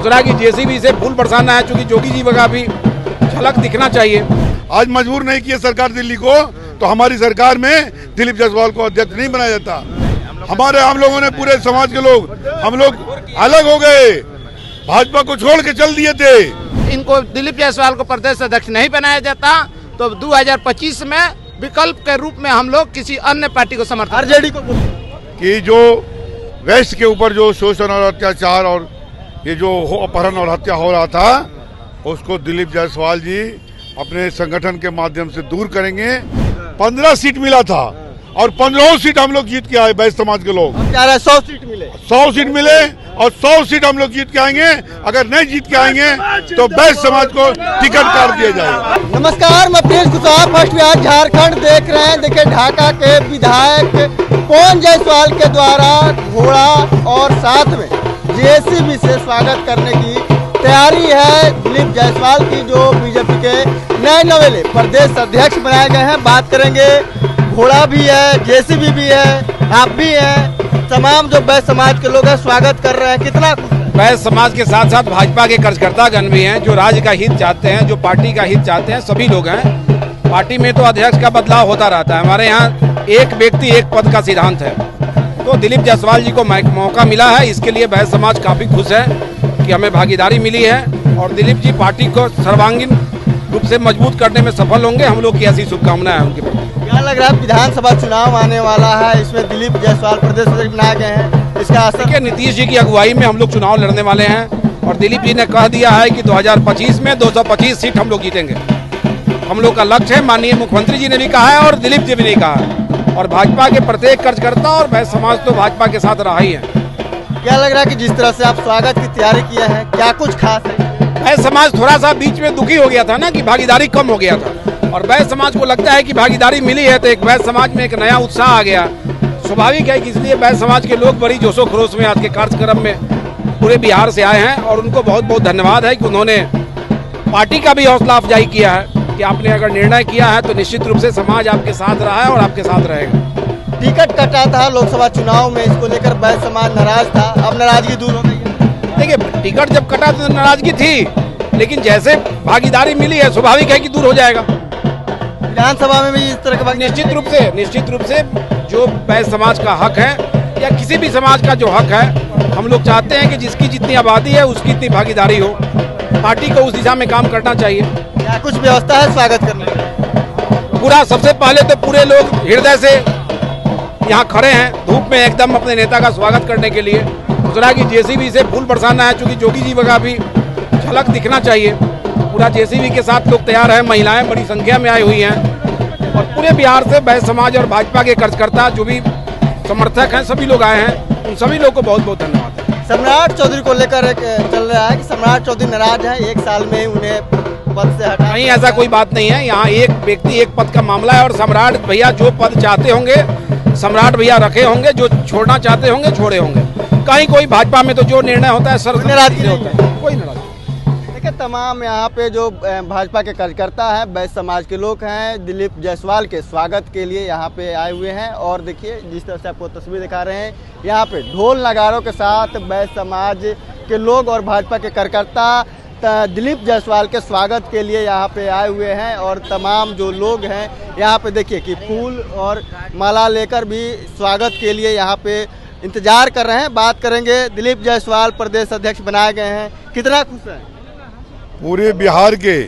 दूसरा कि जेसीबी से फूल बरसाना है चूँकि जोगी जी का भी झलक दिखना चाहिए। आज मजबूर नहीं किया सरकार दिल्ली को तो हमारी सरकार में दिलीप जायसवाल को अध्यक्ष नहीं बनाया जाता। हमारे हम लोगों ने पूरे समाज के लोग हम लोग अलग हो गए। भाजपा को छोड़ के चल दिए थे। इनको दिलीप जायसवाल को प्रदेश अध्यक्ष नहीं बनाया जाता तो 2025 में विकल्प के रूप में हम लोग किसी अन्य पार्टी को समर्थन आरजेडी को कि जो वेस्ट के ऊपर जो शोषण और अत्याचार और ये जो अपहरण और हत्या हो रहा था उसको दिलीप जायसवाल जी अपने संगठन के माध्यम से दूर करेंगे। पंद्रह सीट मिला था और पंद्रह सीट हम लोग जीत के आए बैस समाज के लोग। क्या सौ सीट मिले। सौ सीट मिले और सौ सीट हम लोग जीत के आएँगे। अगर नहीं जीत के आएँगे तो बैस समाज को टिकट काट दिया जाएगा नमस्कार मैं प्रियेश कुशवाहा फ़र्स्ट बिहार झारखंड देख रहे हैं। देखिए ढाका के विधायक पवन जायसवाल के द्वारा घोड़ा और साथ में जेसीबी से स्वागत करने की तैयारी है दिलीप जायसवाल की, जो बीजेपी के नए नवेले प्रदेश अध्यक्ष बनाए गए हैं। बात करेंगे, घोड़ा भी है, जेसीबी भी है, आप भी हैं। तमाम जो बैस समाज के लोग हैं, स्वागत कर रहे हैं। कितना वैश्य समाज के साथ साथ भाजपा के कार्यकर्ता कार्यकर्तागण भी हैं, जो राज्य का हित चाहते हैं, जो पार्टी का हित चाहते हैं, सभी लोग हैं। पार्टी में तो अध्यक्ष का बदलाव होता रहता है। हमारे यहाँ एक व्यक्ति एक पद का सिद्धांत है। तो दिलीप जायसवाल जी को मौका मिला है। इसके लिए वैश्य समाज काफ़ी खुश है कि हमें भागीदारी मिली है और दिलीप जी पार्टी को सर्वांगीण रूप से मज़बूत करने में सफल होंगे। हम लोग की ऐसी शुभकामनाएँ हैं उनके। प्रति क्या लग रहा है विधानसभा चुनाव आने वाला है? इसमें दिलीप जायसवाल प्रदेश अध्यक्ष बनाए गए हैं। इसका असर देखिए नीतीश जी की अगुवाई में हम लोग चुनाव लड़ने वाले हैं और दिलीप जी ने कह दिया है कि 2025 में 225 सीट हम लोग जीतेंगे। हम लोग का लक्ष्य है माननीय मुख्यमंत्री जी ने भी कहा है और दिलीप जी भी ने कहा है। और भाजपा के प्रत्येक कार्यकर्ता और वह समाज तो भाजपा के साथ रहा ही है। क्या लग रहा है कि जिस तरह से आप स्वागत की तैयारी किया है क्या कुछ खास है? वह समाज थोड़ा सा बीच में दुखी हो गया था ना कि भागीदारी कम हो गया था। और वह समाज को लगता है कि भागीदारी मिली है तो एक वह समाज में एक नया उत्साह आ गया। स्वाभाविक है कि इसलिए वह समाज के लोग बड़ी जोशो खरोश में आज के कार्यक्रम में पूरे बिहार से आए हैं और उनको बहुत बहुत धन्यवाद है कि उन्होंने पार्टी का भी हौसला अफजाई किया है। कि आपने अगर निर्णय किया है तो निश्चित रूप से समाज आपके साथ रहा है और आपके साथ रहेगा। टिकट कटा था लोकसभा चुनाव में इसको लेकर बैस समाज नाराज़ था। अब नाराज़गी दूर हो गई है। देखिए टिकट जब कटा तो नाराज़गी थी लेकिन जैसे भागीदारी मिली है स्वाभाविक है कि दूर हो जाएगा। विधानसभा में भी इस तरह का निश्चित रूप से निश्चित रूप से जो बैस समाज का हक है या किसी भी समाज का जो हक है हम लोग चाहते हैं कि जिसकी जितनी आबादी है उसकी इतनी भागीदारी हो। पार्टी को उस दिशा में काम करना चाहिए। क्या कुछ व्यवस्था है स्वागत करने की? पूरा सबसे पहले तो पूरे लोग हृदय से यहाँ खड़े हैं धूप में एकदम अपने नेता का स्वागत करने के लिए। दूसरा कि जेसीबी से फूल बरसाना है चूँकि जोगी जी का भी झलक दिखना चाहिए। पूरा जेसीबी के साथ लोग तैयार हैं महिलाएँ बड़ी संख्या में आई हुई हैं। और पूरे बिहार से बैस समाज और भाजपा के कार्यकर्ता जो भी समर्थक हैं सभी लोग आए हैं। उन सभी लोग को बहुत बहुत धन्यवाद। सम्राट चौधरी को लेकर एक चल रहा है कि सम्राट चौधरी नाराज़ है एक साल में ही उन्हें पद से हटा नहीं ऐसा कोई बात नहीं है। यहाँ एक व्यक्ति एक पद का मामला है और सम्राट भैया जो पद चाहते होंगे सम्राट भैया रखे होंगे जो छोड़ना चाहते होंगे छोड़े होंगे। कहीं कोई भाजपा में तो जो निर्णय होता है सर नाराज़गी होता है। कोई नाराज़गी देखिए तमाम यहाँ पे जो भाजपा के कार्यकर्ता हैं बैस समाज के लोग हैं, दिलीप जायसवाल के स्वागत के लिए यहाँ पे आए हुए हैं। और देखिए, जिस तरह से आपको तस्वीर दिखा रहे हैं, यहाँ पे ढोल नगारों के साथ बैस समाज के लोग और भाजपा के कार्यकर्ता दिलीप जायसवाल के स्वागत के लिए यहाँ पे आए हुए हैं। और तमाम जो लोग हैं, यहाँ पे देखिए कि फूल और माला लेकर भी स्वागत के लिए यहाँ पे इंतज़ार कर रहे हैं। बात करेंगे, दिलीप जायसवाल प्रदेश अध्यक्ष बनाए गए हैं। कितना खुश हैं? पूरे बिहार के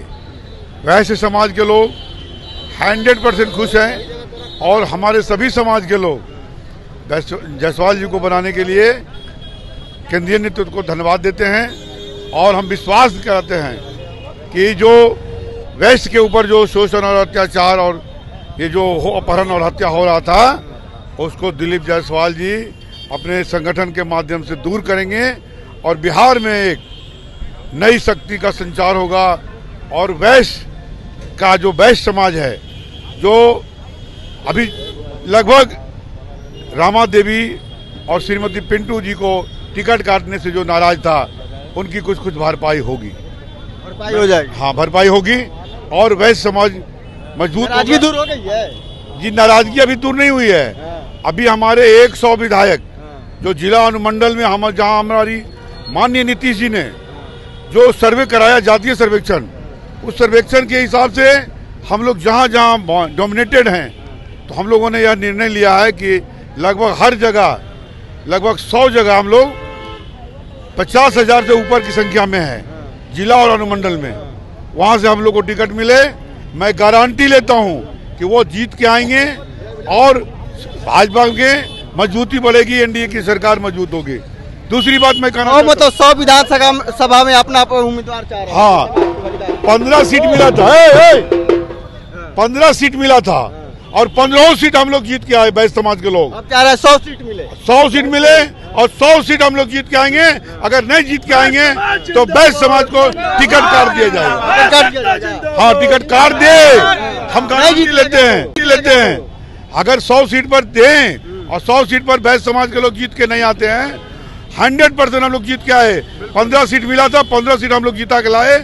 वैश्य समाज के लोग हंड्रेड परसेंट खुश हैं और हमारे सभी समाज के लोग जायसवाल जी को बनाने के लिए केंद्रीय नेतृत्व को धन्यवाद देते हैं और हम विश्वास कराते हैं कि जो वैश्य के ऊपर जो शोषण और अत्याचार और ये जो अपहरण और हत्या हो रहा था, उसको दिलीप जायसवाल जी अपने संगठन के माध्यम से दूर करेंगे और बिहार में एक नई शक्ति का संचार होगा और वैश्य का जो वैश्य समाज है जो अभी लगभग रामा देवी और श्रीमती पिंटू जी को टिकट काटने से जो नाराज़ था उनकी कुछ कुछ भरपाई होगी। भरपाई हो जाएगी। हाँ भरपाई होगी और वैश्य समाज मज़बूत नाराज़गी दूर हो गई है। जी नाराज़गी अभी दूर नहीं हुई है। हाँ, अभी हमारे 100 विधायक हाँ, जो जिला अनुमंडल में हम जहाँ हमारी माननीय नीतीश जी ने जो सर्वे कराया, जातीय सर्वेक्षण, उस सर्वेक्षण के हिसाब से हम लोग जहाँ जहाँ डोमिनेटेड हैं तो हम लोगों ने यह निर्णय लिया है कि लगभग हर जगह, लगभग सौ जगह हम लोग पचास हज़ार से ऊपर की संख्या में है, जिला और अनुमंडल में। वहाँ से हम लोग को टिकट मिले। मैं गारंटी लेता हूँ कि वो जीत के आएँगे और भाजपा के मजबूती बढ़ेगी, एनडीए की सरकार मज़बूत होगी। दूसरी बात मैं कहना और मतलब सौ विधानसभा सभा में अपना उम्मीदवार चाह रहे हाँ। पंद्रह सीट मिला था। पंद्रह सीट मिला था। और पंद्रह सीट हम लोग जीत के आए बैस समाज के लोग। अब चाह रहे हैं सौ सीट मिले? सौ सीट मिले और सौ सीट हम लोग जीत के आएँगे। अगर नहीं जीत के आएँगे तो बैस समाज को टिकट काट दिया जाएगा। काट दिया जाएगा। हाँ टिकट काट दे। हम गारंटी लेते हैं लेते हैं। अगर सौ सीट पर दें और सौ सीट पर बैस समाज के लोग जीत के नहीं आते हैं हंड्रेड परसेंट हम लोग जीत के आए। पंद्रह सीट मिला था पंद्रह सीट हम लोग जीता के लाए।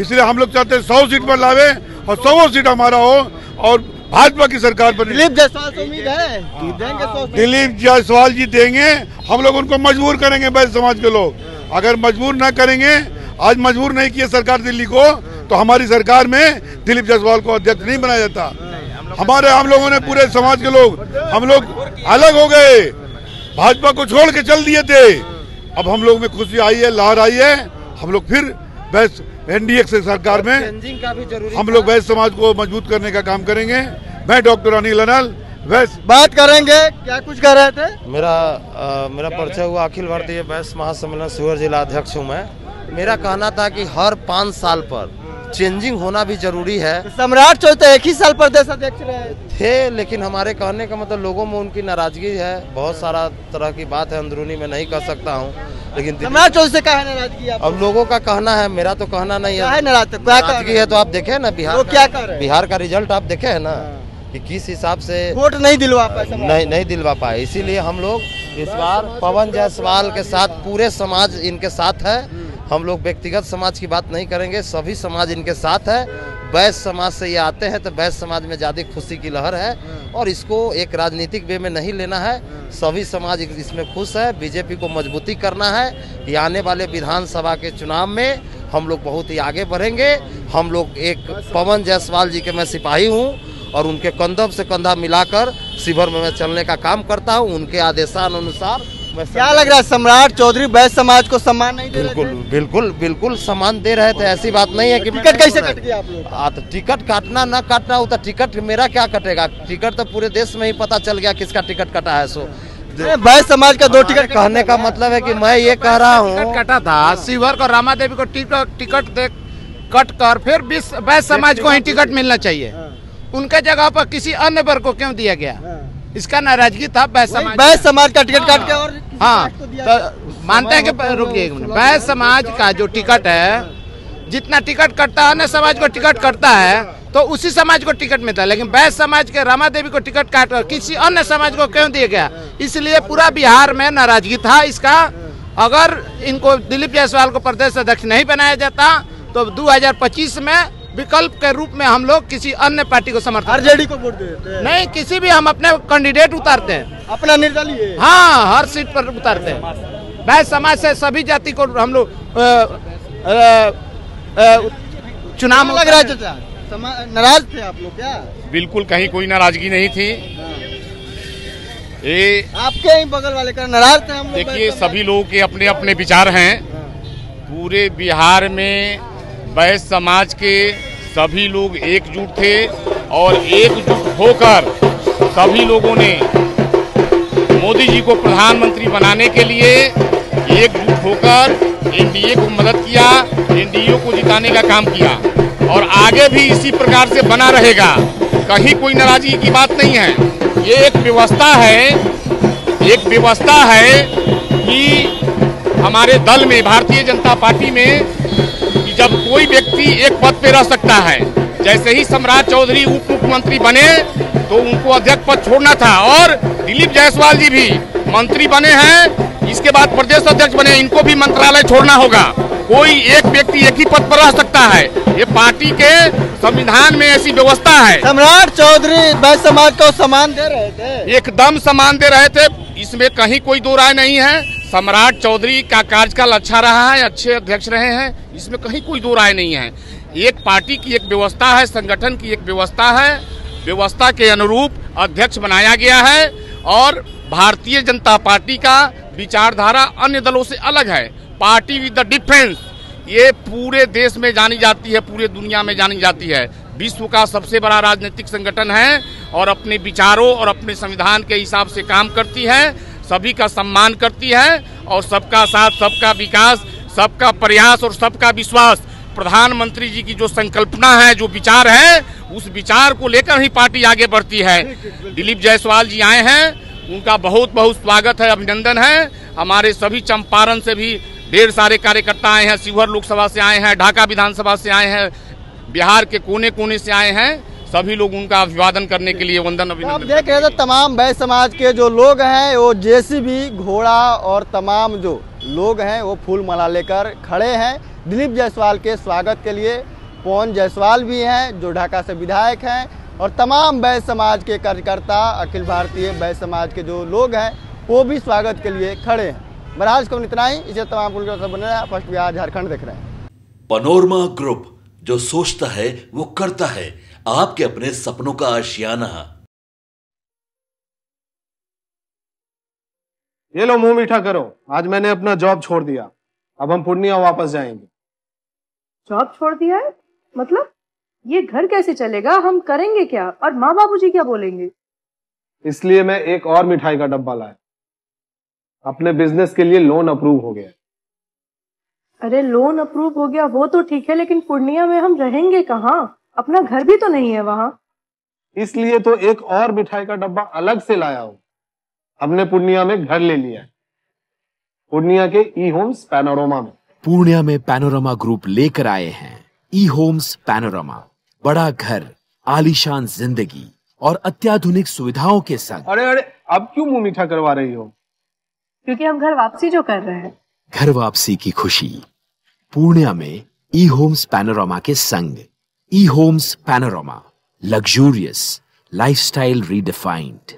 इसलिए हम लोग चाहते हैं सौ सीट पर लावे और सौ सीट हमारा हो और भाजपा की सरकार बने। दिलीप जायसवाल से उम्मीद है? दिलीप जायसवाल जी देंगे हम लोग उनको मजबूर करेंगे बैस समाज के लोग। अगर मजबूर न करेंगे आज मजबूर नहीं किए सरकार दिल्ली को तो हमारी सरकार में दिलीप जायसवाल को अध्यक्ष नहीं बनाया जाता। हमारे हम लोगों ने पूरे समाज के लोग हम लोग अलग हो गए। भाजपा को छोड़ के चल दिए थे। अब हम लोग में खुशी आई है लहर आई है। हम लोग फिर बैस एनडीए से सरकार में का भी ज़रूरी हम लोग वैश्य समाज को मज़बूत करने का काम करेंगे। मैं डॉक्टर अनिल अनल वैश्य बात करेंगे क्या कुछ कर रहे थे? मेरा अ, मेरा परिचय हुआ अखिल भारतीय वैश्य महासम्मेलन शिवर जिला अध्यक्ष हूँ मैं। मेरा कहना था कि हर पाँच साल पर चेंजिंग होना भी ज़रूरी है। सम्राट तो एक ही साल पर देश अध्यक्ष रहे। थे लेकिन हमारे कहने का मतलब लोगों में उनकी नाराज़गी है। बहुत सारा तरह की बात है अंदरूनी में नहीं कर सकता हूँ लेकिन चौधरी से कहा नाराज़गी आप अब लोगों का कहना है मेरा तो कहना नहीं है। है कह नाराज़गी है तो आप देखे ना बिहार क्या कर बिहार का रिज़ल्ट आप देखे है। ना कि किस हिसाब से वोट नहीं दिलवा पाए नहीं नहीं दिलवा पाए। इसीलिए हम लोग इस बार पवन जायसवाल के साथ पूरे समाज इनके साथ है। हम लोग व्यक्तिगत समाज की बात नहीं करेंगे सभी समाज इनके साथ है। बैस समाज से ये आते हैं तो बैस समाज में ज़्यादा खुशी की लहर है और इसको एक राजनीतिक वे में नहीं लेना है। सभी समाज इसमें खुश है बीजेपी को मजबूती करना है। ये आने वाले विधानसभा के चुनाव में हम लोग बहुत ही आगे बढ़ेंगे। हम लोग एक पवन जायसवाल जी के मैं सिपाही हूँ और उनके कंधम से कंधा मिलाकर शिविर में मैं चलने का काम करता हूँ। उनके आदेशानुसार क्या लग रहा है सम्राट चौधरी बैस समाज को सम्मान नहीं दे रहे बिल्कुल थे? बिल्कुल बिल्कुल सम्मान दे रहे थे ऐसी बात नहीं है कि टिकट कैसे कट गया आप लोग हाँ। तो टिकट काटना ना काटना हो तो टिकट मेरा क्या कटेगा? टिकट तो पूरे देश में ही पता चल गया किसका टिकट कटा है सो। बैस समाज का दो टिकट कहने का मतलब है कि मैं ये कह रहा हूँ कटा था शिवर को रामा देवी को टिकट दे कट कर फिर बीस बैस समाज को ही टिकट मिलना चाहिए। उनके जगह पर किसी अन्य वर्ग को क्यों दिया गया? इसका नाराज़गी था बैस समाज समाज का टिकट काट के और किसी हाँ कास्ट तो मानते हैं कि रुकिए एक मिनट। बैस समाज का जो टिकट है जितना टिकट कटता है अन्य समाज को टिकट करता है तो उसी समाज को टिकट मिलता है। लेकिन बैस समाज के रमा देवी को टिकट काट कर किसी अन्य समाज को क्यों दिया गया? इसलिए पूरा बिहार में नाराज़गी था इसका। अगर इनको दिलीप जायसवाल को प्रदेश अध्यक्ष नहीं बनाया जाता तो 2025 में विकल्प के रूप में हम लोग किसी अन्य पार्टी को समर्थन आरजेडी को वोट देते हैं। नहीं किसी भी हम अपने कैंडिडेट उतारते हैं। अपना निर्दलीय हाँ। हर सीट पर उतारते हैं। बैस समाज से सभी जाति को हम लोग चुनाव लग रहा है नाराज़ थे आप लोग क्या? बिल्कुल कहीं कोई नाराज़गी नहीं थी। ये आपके ही बगल वाले का नाराज़ थे हम देखिए सभी लोगों के अपने अपने विचार हैं। पूरे बिहार में बैस समाज के सभी लोग एकजुट थे और एकजुट होकर सभी लोगों ने मोदी जी को प्रधानमंत्री बनाने के लिए एकजुट होकर एनडीए को मदद किया, एनडीए को जिताने का काम किया। और आगे भी इसी प्रकार से बना रहेगा। कहीं कोई नाराज़गी की बात नहीं है। ये एक व्यवस्था है, एक व्यवस्था है कि हमारे दल में, भारतीय जनता पार्टी में कोई व्यक्ति एक पद पे रह सकता है। जैसे ही सम्राट चौधरी उप मुख्यमंत्री बने तो उनको अध्यक्ष पद छोड़ना था। और दिलीप जायसवाल जी भी मंत्री बने हैं। इसके बाद प्रदेश अध्यक्ष बने इनको भी मंत्रालय छोड़ना होगा। कोई एक व्यक्ति एक ही पद पर रह सकता है। ये पार्टी के संविधान में ऐसी व्यवस्था है। सम्राट चौधरी बैस समाज को सम्मान दे रहे थे। एकदम सम्मान दे रहे थे। इसमें कहीं कोई दो राय नहीं है। सम्राट चौधरी का कार्यकाल अच्छा रहा है, अच्छे अध्यक्ष रहे हैं, इसमें कहीं कोई दो राय नहीं है। एक पार्टी की एक व्यवस्था है, संगठन की एक व्यवस्था है, व्यवस्था के अनुरूप अध्यक्ष बनाया गया है और भारतीय जनता पार्टी का विचारधारा अन्य दलों से अलग है। पार्टी विद द डिफेंस ये पूरे देश में जानी जाती है, पूरे दुनिया में जानी जाती है। विश्व का सबसे बड़ा राजनीतिक संगठन है और अपने विचारों और अपने संविधान के हिसाब से काम करती है। सभी का सम्मान करती है और सबका साथ, सबका विकास, सबका प्रयास और सबका विश्वास। प्रधानमंत्री जी की जो संकल्पना है, जो विचार है, उस विचार को लेकर ही पार्टी आगे बढ़ती है। दिलीप जायसवाल जी आए हैं, उनका बहुत बहुत स्वागत है, अभिनंदन है। हमारे सभी चंपारण से भी ढेर सारे कार्यकर्ता आए हैं, शिवहर लोकसभा से आए हैं, ढाका विधानसभा से आए हैं, बिहार के कोने कोने से आए हैं। सभी लोग उनका अभिवादन करने के लिए वंदन तो आप अभिनंदन देख रहे थे तमाम बैस समाज के जो लोग हैं वो जेसीबी घोड़ा और तमाम जो लोग हैं वो फूल माला लेकर खड़े हैं। दिलीप जायसवाल के स्वागत के लिए पवन जायसवाल भी हैं जो ढाका से विधायक हैं। और तमाम बैस समाज के कार्यकर्ता अखिल भारतीय बैस समाज के जो लोग हैं वो भी स्वागत के लिए खड़े हैं। बहरहाल को इतना ही। इसे तमाम पुल बने रहे। फ़र्स्ट बिहार झारखंड देख रहे हैं। पनोरमा ग्रुप जो सोचता है वो करता है। आपके अपने सपनों का आशियाना ये लो मुँह मीठा करो। आज मैंने अपना जॉब छोड़ दिया। अब हम पूर्णिया वापस जाएँगे। जॉब छोड़ दिया है? मतलब? ये घर कैसे चलेगा? हम करेंगे क्या? और माँ बाबू जी क्या बोलेंगे? इसलिए मैं एक और मिठाई का डब्बा लाया। अपने बिज़नेस के लिए लोन अप्रूव हो गया। अरे लोन अप्रूव हो गया वो तो ठीक है लेकिन पूर्णिया में हम रहेंगे कहाँ? अपना घर भी तो नहीं है वहाँ। इसलिए तो एक और मिठाई का डब्बा अलग से लाया हूँ। हमने पूर्णिया में घर ले लिया है। पूर्णिया के ई होम्स पैनोरमा में। पूर्णिया में पैनोरमा ग्रुप लेकर आए हैं। ई होम्स पैनोरमा बड़ा घर आलीशान ज़िंदगी और अत्याधुनिक सुविधाओं के संग। अरे अरे अब क्यों मुँह मीठा करवा रही हो? क्योंकि हम घर वापसी जो कर रहे हैं। घर वापसी की खुशी। पूर्णिया में ई होम्स पैनोरमा के संग। ई homes panorama luxurious lifestyle redefined